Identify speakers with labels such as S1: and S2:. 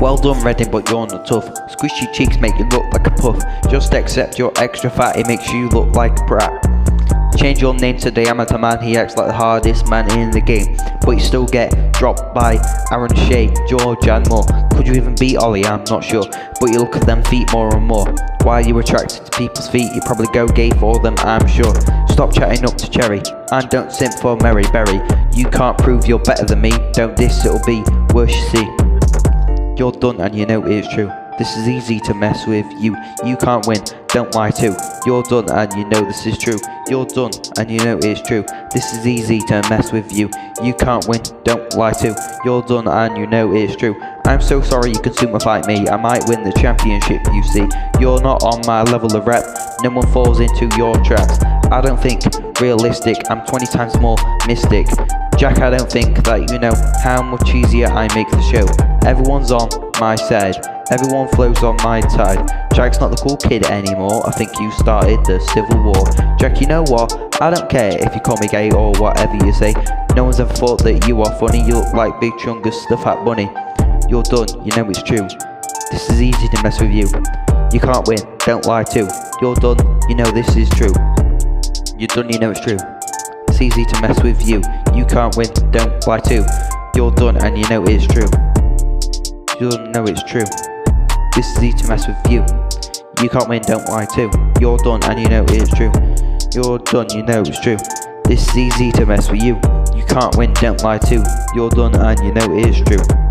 S1: Well done, Reading, but you're not tough. Squishy cheeks make you look like a puff. Just accept your extra fat, it makes you look like a brat. Change your name to Diameter Man, he acts like the hardest man in the game. But you still get dropped by Aaron Shea, George and more. Could you even beat Ollie? I'm not sure. But you look at them feet more and more. Why are you attracted to people's feet? You probably go gay for them, I'm sure. Stop chatting up to Cherry, and don't simp for Mary Berry. You can't prove you're better than me, don't diss, it'll be worse you see. You're done and you know it's true. This is easy to mess with you. You can't win, don't lie too. You're done and you know this is true. You're done and you know it's true. This is easy to mess with you. You can't win, don't lie too. You're done and you know it's true. I'm so sorry you consumer fight me. I might win the championship, you see. You're not on my level of rep. No one falls into your traps. I don't think realistic. I'm 20 times more mystic. Jack, I don't think that you know how much easier I make the show. Everyone's on my side. Everyone flows on my tide. Jack's not the cool kid anymore. I think you started the civil war. Jack, you know what? I don't care if you call me gay or whatever you say. No one's ever thought that you are funny. You look like Big Chungus, the fat bunny. You're done. You know it's true. This is easy to mess with you. You can't win. Don't lie too. You're done. You know this is true. You're done. You know it's true. It's easy to mess with you. You can't win. Don't lie too. You're done and you know it's true. You know it's true. This is easy to mess with you. You can't win, don't lie too. You're done and you know it's true. You're done, you know it's true. This is easy to mess with you. You can't win, don't lie too. You're done and you know it is true.